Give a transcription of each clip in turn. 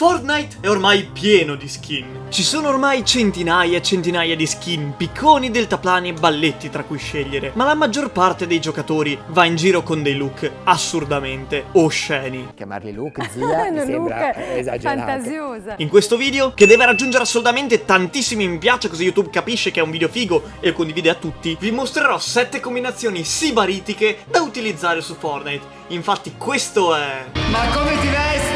Fortnite è ormai pieno di skin. Ci sono ormai centinaia e centinaia di skin, picconi, deltaplani e balletti tra cui scegliere, ma la maggior parte dei giocatori va in giro con dei look assurdamente osceni. Chiamarli look, zia, mi sembra esagerato. fantasiosa. In questo video, che deve raggiungere assolutamente tantissimi mi piace così YouTube capisce che è un video figo e lo condivide a tutti, vi mostrerò 7 combinazioni sibaritiche da utilizzare su Fortnite. Infatti questo è... Ma come ti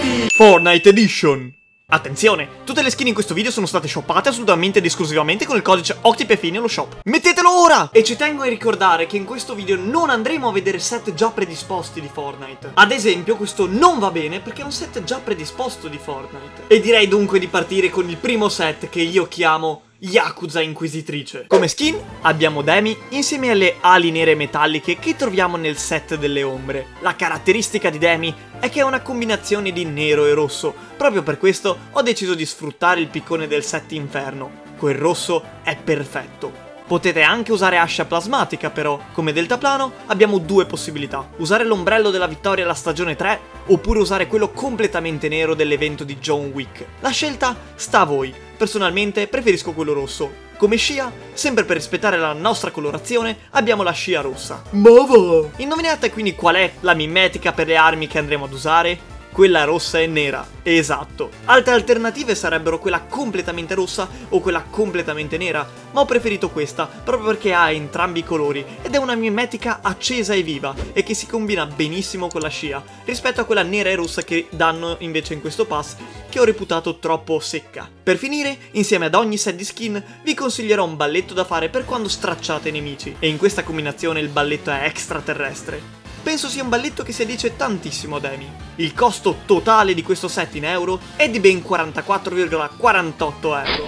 vesti? Fortnite Edition! Attenzione, tutte le skin in questo video sono state shoppate assolutamente ed esclusivamente con il codice OctiPFI nello shop. Mettetelo ora! E ci tengo a ricordare che in questo video non andremo a vedere set già predisposti di Fortnite. Ad esempio, questo non va bene perché è un set già predisposto di Fortnite. E direi dunque di partire con il primo set che io chiamo Yakuza Inquisitrice. Come skin abbiamo Demi insieme alle ali nere metalliche che troviamo nel set delle ombre. La caratteristica di Demi è che è una combinazione di nero e rosso, proprio per questo ho deciso di sfruttare il piccone del set inferno. Quel rosso è perfetto. Potete anche usare ascia plasmatica però, come deltaplano abbiamo due possibilità, usare l'ombrello della vittoria alla stagione 3 oppure usare quello completamente nero dell'evento di John Wick. La scelta sta a voi, personalmente preferisco quello rosso. Come scia, sempre per rispettare la nostra colorazione, abbiamo la scia rossa. Ma va! Indovinate quindi qual è la mimetica per le armi che andremo ad usare? Quella rossa e nera. Esatto. Altre alternative sarebbero quella completamente rossa o quella completamente nera, ma ho preferito questa proprio perché ha entrambi i colori ed è una mimetica accesa e viva e che si combina benissimo con la scia rispetto a quella nera e rossa che danno invece in questo pass che ho reputato troppo secca. Per finire, insieme ad ogni set di skin, vi consiglierò un balletto da fare per quando stracciate i nemici e in questa combinazione il balletto è extraterrestre. Penso sia un balletto che si addice tantissimo ad Amy. Il costo totale di questo set in euro è di ben 44,48 euro.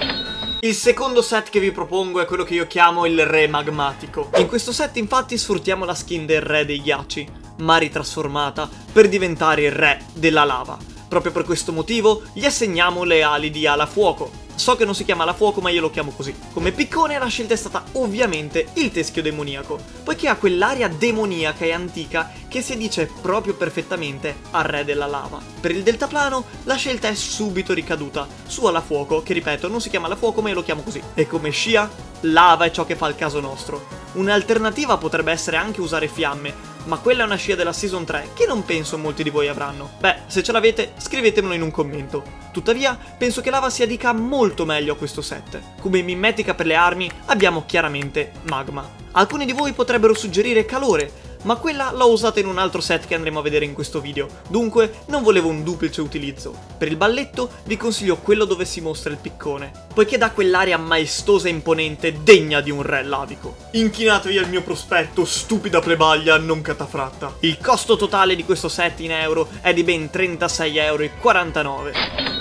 Il secondo set che vi propongo è quello che io chiamo il re magmatico. In questo set infatti sfruttiamo la skin del re dei ghiacci, ma ritrasformata per diventare il re della lava. Proprio per questo motivo gli assegniamo le ali di ala fuoco, So che non si chiama la fuoco, ma io lo chiamo così. Come piccone la scelta è stata ovviamente il teschio demoniaco, poiché ha quell'aria demoniaca e antica che si addice proprio perfettamente al re della lava. Per il deltaplano la scelta è subito ricaduta su alla fuoco, che ripeto non si chiama la fuoco, ma io lo chiamo così. E come scia, lava è ciò che fa il caso nostro. Un'alternativa potrebbe essere anche usare fiamme, ma quella è una scia della Season 3 che non penso molti di voi avranno. Beh, se ce l'avete, scrivetemelo in un commento. Tuttavia, penso che lava si adica molto meglio a questo set. Come mimetica per le armi abbiamo chiaramente magma. Alcuni di voi potrebbero suggerire calore, ma quella l'ho usata in un altro set che andremo a vedere in questo video, dunque non volevo un duplice utilizzo. Per il balletto vi consiglio quello dove si mostra il piccone, poiché dà quell'aria maestosa e imponente degna di un re lavico. Inchinatevi al mio prospetto, stupida plebaglia non catafratta. Il costo totale di questo set in euro è di ben 36,49€.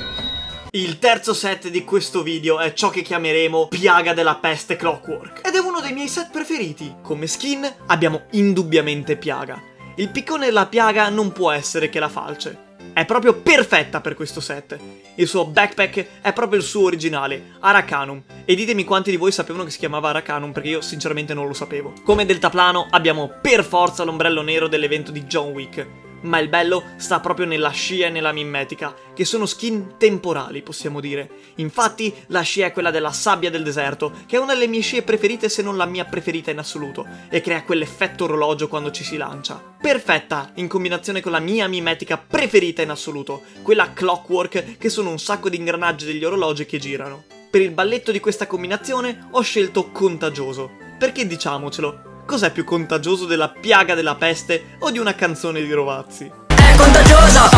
Il terzo set di questo video è ciò che chiameremo Piaga della Peste Clockwork ed è uno dei miei set preferiti. Come skin abbiamo indubbiamente Piaga. Il piccone della piaga non può essere che la falce. È proprio perfetta per questo set. Il suo backpack è proprio il suo originale, Aracanum. E ditemi quanti di voi sapevano che si chiamava Aracanum, perché io sinceramente non lo sapevo. Come deltaplano abbiamo per forza l'ombrello nero dell'evento di John Wick ma il bello sta proprio nella scia e nella mimetica, che sono skin temporali, possiamo dire. Infatti, la scia è quella della sabbia del deserto, che è una delle mie scie preferite se non la mia preferita in assoluto, e crea quell'effetto orologio quando ci si lancia. Perfetta, in combinazione con la mia mimetica preferita in assoluto, quella clockwork, che sono un sacco di ingranaggi degli orologi che girano. Per il balletto di questa combinazione ho scelto contagioso, perché diciamocelo, Cos'è più contagioso della piaga della peste o di una canzone di Rovazzi? È contagiosa!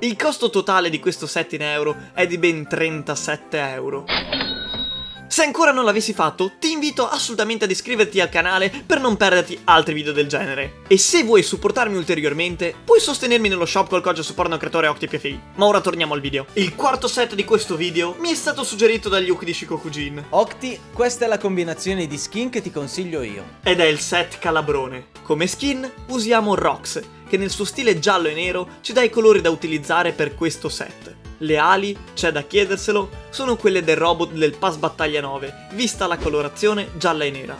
Il costo totale di questo set in euro è di ben 37 euro. Se ancora non l'avessi fatto, ti invito assolutamente ad iscriverti al canale per non perderti altri video del genere. E se vuoi supportarmi ulteriormente, puoi sostenermi nello shop col codice supporto creatore OctiPFI. Ma ora torniamo al video. Il quarto set di questo video mi è stato suggerito dagli Uki di Shikokujin. Octi, questa è la combinazione di skin che ti consiglio io. Ed è il set calabrone. Come skin usiamo Rox, che nel suo stile giallo e nero ci dà i colori da utilizzare per questo set. Le ali, c'è da chiederselo, sono quelle del robot del Pass Battaglia 9, vista la colorazione gialla e nera.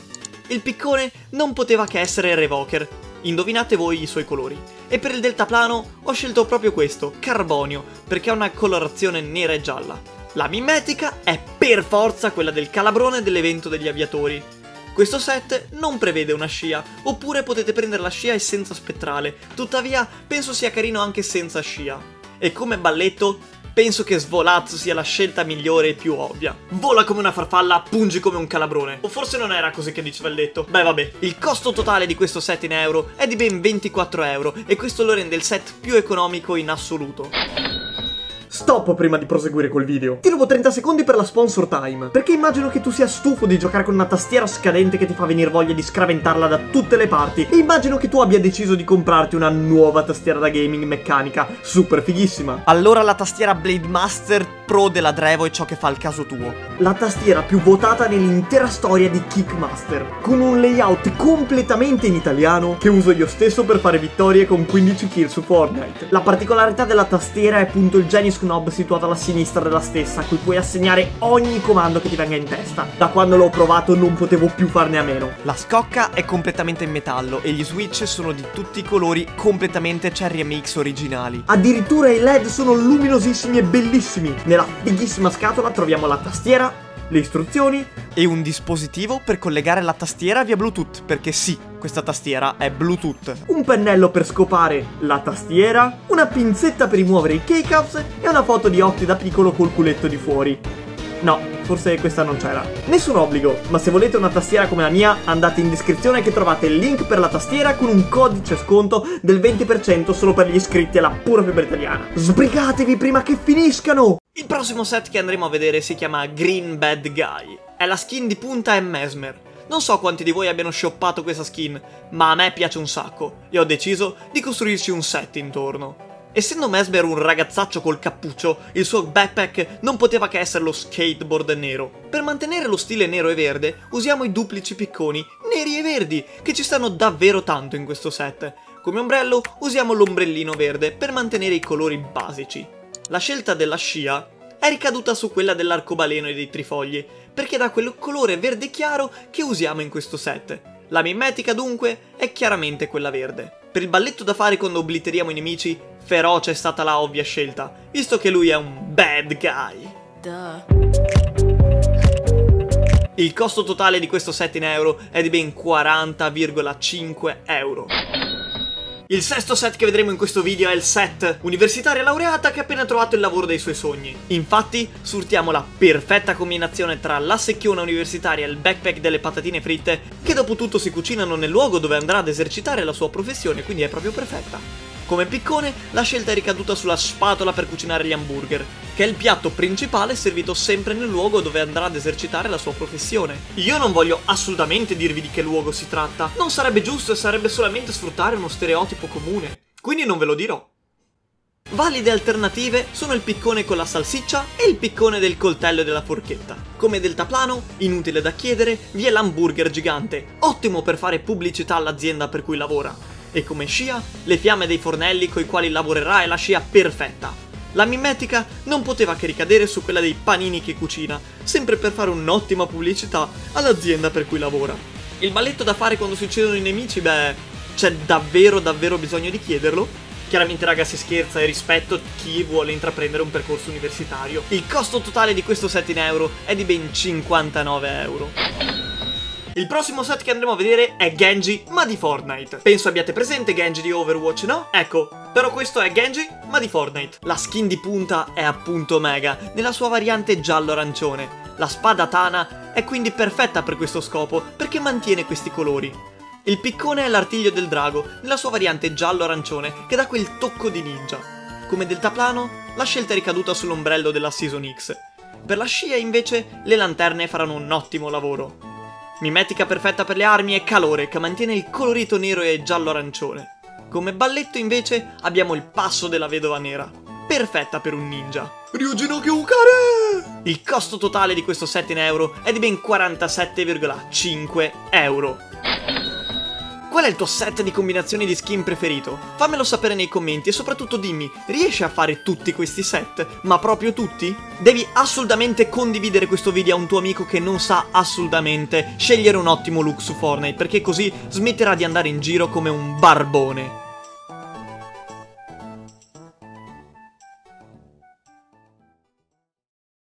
Il piccone non poteva che essere Revoker, Indovinate voi i suoi colori. E per il deltaplano ho scelto proprio questo, carbonio, perché ha una colorazione nera e gialla. La mimetica è per forza quella del calabrone dell'evento degli aviatori. Questo set non prevede una scia, oppure potete prendere la scia essenza spettrale, tuttavia penso sia carino anche senza scia. E come balletto, penso che Svolazzo sia la scelta migliore e più ovvia. Vola come una farfalla, pungi come un calabrone. O forse non era così che diceva il detto. Beh vabbè, il costo totale di questo set in euro è di ben 24 euro e questo lo rende il set più economico in assoluto. Stop prima di proseguire col video. Ti rubo 30 secondi per la sponsor time. Perché immagino che tu sia stufo di giocare con una tastiera scadente che ti fa venire voglia di scraventarla da tutte le parti. E immagino che tu abbia deciso di comprarti una nuova tastiera da gaming meccanica, super fighissima. Allora la tastiera Blade Master Pro della Drevo è ciò che fa il caso tuo. La tastiera più votata nell'intera storia di Kickmaster. Con un layout completamente in italiano che uso io stesso per fare vittorie con 15 kill su Fortnite. La particolarità della tastiera è appunto il Genius Knob situato alla sinistra della stessa, a cui puoi assegnare ogni comando che ti venga in testa. Da quando l'ho provato non potevo più farne a meno. La scocca è completamente in metallo e gli switch sono di tutti i colori completamente Cherry MX originali. Addirittura i LED sono luminosissimi e bellissimi. Nella fighissima scatola troviamo la tastiera, le istruzioni e un dispositivo per collegare la tastiera via Bluetooth, perché sì, questa tastiera è Bluetooth. un pennello per scopare la tastiera, una pinzetta per rimuovere i keycaps e una foto di Octi da piccolo col culetto di fuori. No, forse questa non c'era. Nessun obbligo, ma se volete una tastiera come la mia, andate in descrizione che trovate il link per la tastiera con un codice sconto del 20% solo per gli iscritti alla pura fibra italiana. Sbrigatevi prima che finiscano! Il prossimo set che andremo a vedere si chiama Green Bad Guy. È la skin di punta e Mesmer. Non so quanti di voi abbiano shoppato questa skin, ma a me piace un sacco e ho deciso di costruirci un set intorno. Essendo Mesmer un ragazzaccio col cappuccio, il suo backpack non poteva che essere lo skateboard nero. Per mantenere lo stile nero e verde, usiamo i duplici picconi, neri e verdi, che ci stanno davvero tanto in questo set. Come ombrello usiamo l'ombrellino verde per mantenere i colori basici. La scelta della scia è ricaduta su quella dell'arcobaleno e dei trifogli, perché dà quel colore verde chiaro che usiamo in questo set. La mimetica dunque è chiaramente quella verde. Per il balletto da fare quando obliteriamo i nemici, feroce è stata la ovvia scelta, visto che lui è un bad guy. Il costo totale di questo set in euro è di ben 40,5 euro. Il sesto set che vedremo in questo video è il set universitaria laureata che ha appena trovato il lavoro dei suoi sogni. Infatti, surtiamo la perfetta combinazione tra la secchiona universitaria e il backpack delle patatine fritte, che dopo tutto si cucinano nel luogo dove andrà ad esercitare la sua professione, quindi è proprio perfetta. Come piccone, la scelta è ricaduta sulla spatola per cucinare gli hamburger, che è il piatto principale servito sempre nel luogo dove andrà ad esercitare la sua professione. Io non voglio assolutamente dirvi di che luogo si tratta, non sarebbe giusto e sarebbe solamente sfruttare uno stereotipo comune, quindi non ve lo dirò. Valide alternative sono il piccone con la salsiccia e il piccone del coltello e della forchetta. Come deltaplano, inutile da chiedere, vi è l'hamburger gigante, ottimo per fare pubblicità all'azienda per cui lavora e come scia le fiamme dei fornelli coi quali lavorerà è la scia perfetta. La mimetica non poteva che ricadere su quella dei panini che cucina, sempre per fare un'ottima pubblicità all'azienda per cui lavora. Il balletto da fare quando succedono i nemici, beh, c'è davvero davvero bisogno di chiederlo? Chiaramente raga si scherza e rispetto chi vuole intraprendere un percorso universitario. Il costo totale di questo set in euro è di ben 59 euro. Il prossimo set che andremo a vedere è Genji, ma di Fortnite. Penso abbiate presente Genji di Overwatch, no? Ecco, però questo è Genji, ma di Fortnite. La skin di punta è appunto Mega, nella sua variante giallo-arancione. La spada Tana è quindi perfetta per questo scopo, perché mantiene questi colori. Il piccone è l'artiglio del drago, nella sua variante giallo-arancione, che dà quel tocco di ninja. Come deltaplano, la scelta è ricaduta sull'ombrello della Season X. Per la scia, invece, le lanterne faranno un ottimo lavoro. Mimetica perfetta per le armi e calore che mantiene il colorito nero e giallo-arancione. Come balletto invece abbiamo il passo della vedova nera, perfetta per un ninja. Ryujinokyo Ukare! Il costo totale di questo set in euro è di ben 47,5 euro. Qual è il tuo set di combinazioni di skin preferito? Fammelo sapere nei commenti e soprattutto dimmi, riesci a fare tutti questi set? Ma proprio tutti? Devi assolutamente condividere questo video a un tuo amico che non sa assolutamente scegliere un ottimo look su Fortnite, perché così smetterà di andare in giro come un barbone.